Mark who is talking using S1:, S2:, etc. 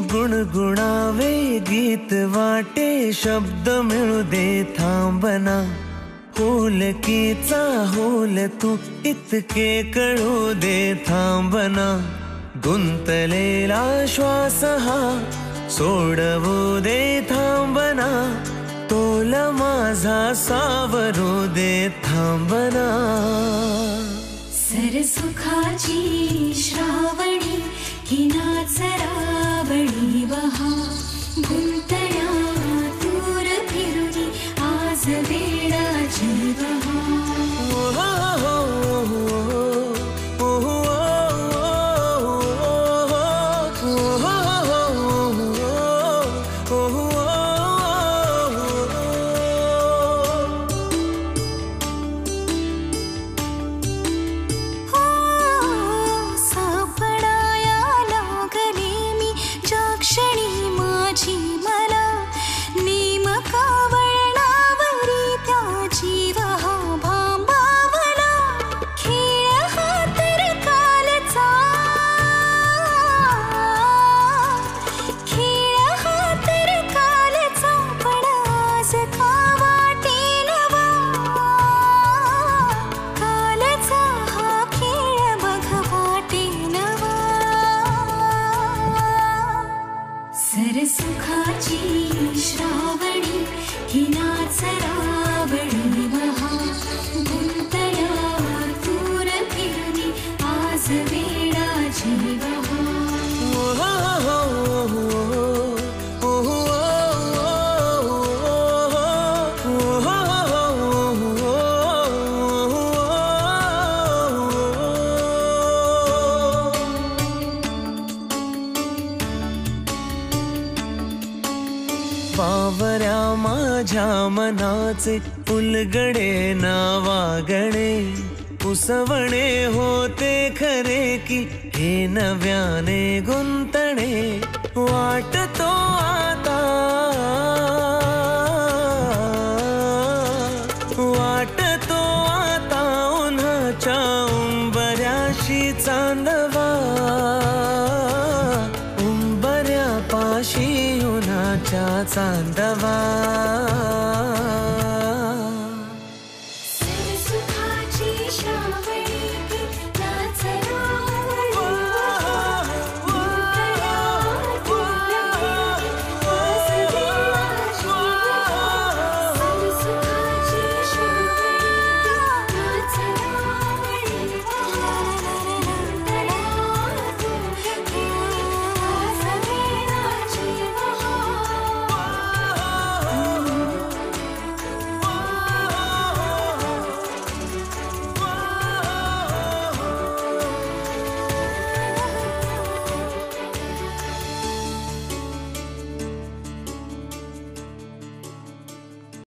S1: गुणगुणावे गीत वाटे शब्द मिळू दे थांबना. होलकीचा होल तू इतके कळू दे थांबना. गुंतलेला श्वास हा सोडवू दे थांबना. तोल माझा सावरू दे थांबना.
S2: सरसुखाची श्रावणी किनाच सरसुखाची श्रावणी हिनाच रावणी महा
S1: पावऱ्या माझ्या मनाचे फुलगडे नावागणे. उसवणे होते खरे की हे नव्याने गुंतणे. वाटतो आता वाटतो आता उन्हाच्या उंबऱ्याशी चांदवा चांदवा